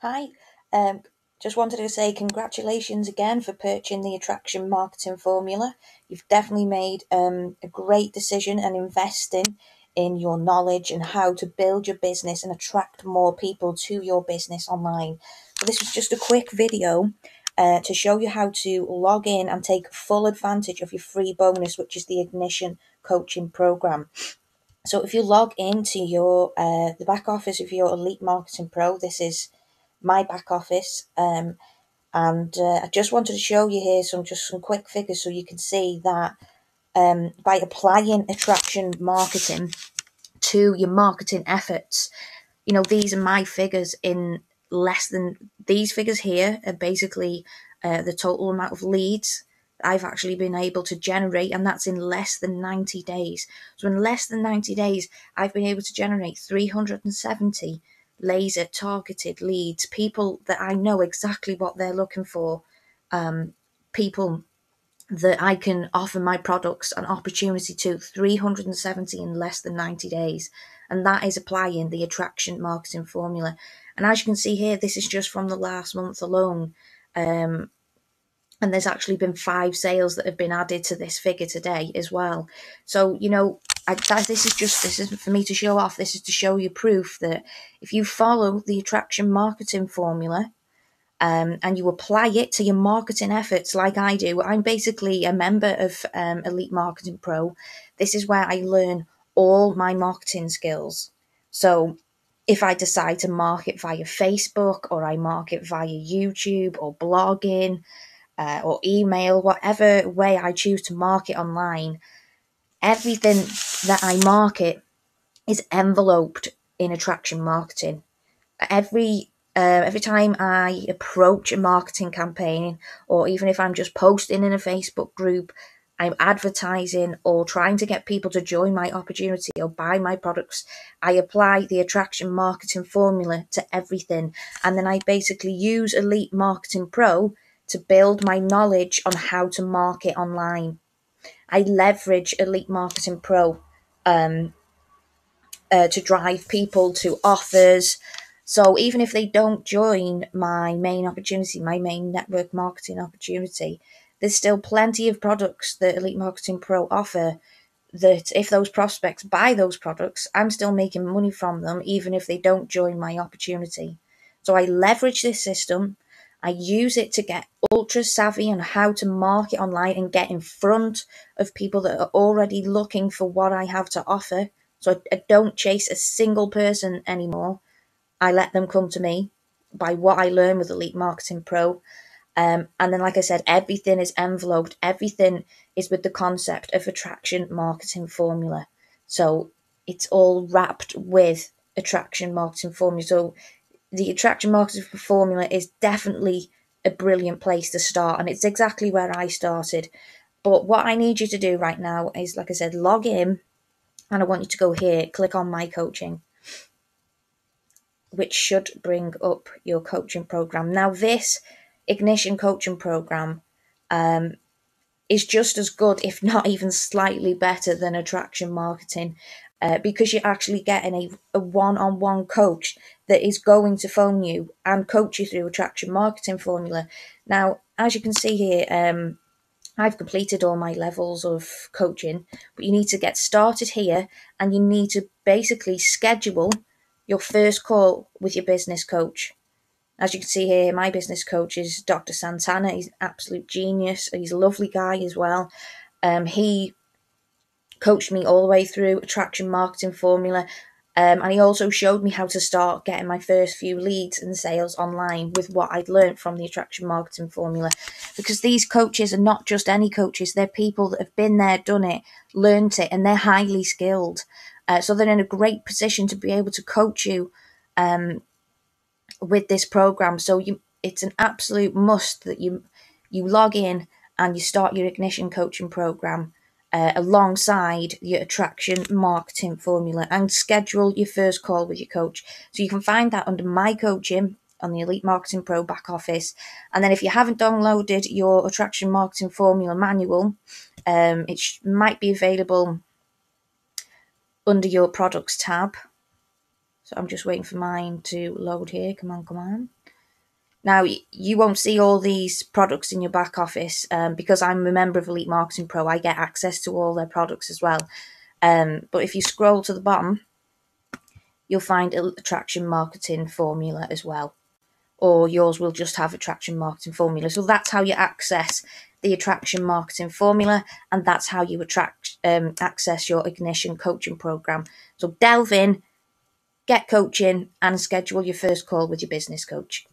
Hi. Um, just wanted to say congratulations again for purchasing the attraction marketing formula. You've definitely made um, a great decision and investing in your knowledge and how to build your business and attract more people to your business online. So this was just a quick video uh, to show you how to log in and take full advantage of your free bonus, which is the Ignition Coaching Program. So if you log into your uh, the back office of your Elite Marketing Pro, this is my back office. Um, and uh, I just wanted to show you here some just some quick figures so you can see that um, by applying attraction marketing to your marketing efforts, you know these are my figures in less than these figures here are basically uh, the total amount of leads I've actually been able to generate, and that's in less than 90 days. So, in less than 90 days, I've been able to generate 370 laser targeted leads, people that I know exactly what they're looking for, um, people that I can offer my products an opportunity to 370 in less than 90 days. And that is applying the attraction marketing formula. And as you can see here, this is just from the last month alone. Um, and there's actually been five sales that have been added to this figure today as well. So, you know, I, that, this is just this isn't for me to show off. This is to show you proof that if you follow the attraction marketing formula um, and you apply it to your marketing efforts, like I do, I'm basically a member of um, Elite Marketing Pro. This is where I learn all my marketing skills. So if I decide to market via Facebook or I market via YouTube or blogging uh, or email, whatever way I choose to market online everything that I market is enveloped in attraction marketing. Every uh, every time I approach a marketing campaign, or even if I'm just posting in a Facebook group, I'm advertising or trying to get people to join my opportunity or buy my products, I apply the attraction marketing formula to everything. And then I basically use Elite Marketing Pro to build my knowledge on how to market online. I leverage Elite Marketing Pro um, uh, to drive people to offers. So even if they don't join my main opportunity, my main network marketing opportunity, there's still plenty of products that Elite Marketing Pro offer that if those prospects buy those products, I'm still making money from them, even if they don't join my opportunity. So I leverage this system I use it to get ultra savvy on how to market online and get in front of people that are already looking for what I have to offer. So I, I don't chase a single person anymore. I let them come to me by what I learn with Elite Marketing Pro. Um, and then, like I said, everything is enveloped, everything is with the concept of attraction marketing formula. So it's all wrapped with attraction marketing formula. So the attraction marketing formula is definitely a brilliant place to start, and it's exactly where I started. But what I need you to do right now is, like I said, log in, and I want you to go here, click on my coaching, which should bring up your coaching program. Now, this Ignition coaching program um, is just as good, if not even slightly better, than attraction marketing uh, because you're actually getting a, a one-on-one coach that is going to phone you and coach you through attraction marketing formula. Now, as you can see here, um, I've completed all my levels of coaching, but you need to get started here and you need to basically schedule your first call with your business coach. As you can see here, my business coach is Dr. Santana. He's an absolute genius. He's a lovely guy as well. Um, he coached me all the way through attraction marketing formula. Um, and he also showed me how to start getting my first few leads and sales online with what I'd learned from the attraction marketing formula. Because these coaches are not just any coaches, they're people that have been there, done it, learned it, and they're highly skilled. Uh, so they're in a great position to be able to coach you um, with this program. So you, it's an absolute must that you you log in and you start your ignition coaching program uh, alongside your attraction marketing formula and schedule your first call with your coach. So you can find that under my coaching on the Elite Marketing Pro back office. And then if you haven't downloaded your attraction marketing formula manual, um, it sh- might be available under your products tab. So I'm just waiting for mine to load here. Come on, come on. Now, you won't see all these products in your back office um, because I'm a member of Elite Marketing Pro. I get access to all their products as well. Um, but if you scroll to the bottom, you'll find attraction marketing formula as well. Or yours will just have attraction marketing formula. So that's how you access the attraction marketing formula, and that's how you attract um, access your ignition coaching program. So delve in, get coaching, and schedule your first call with your business coach.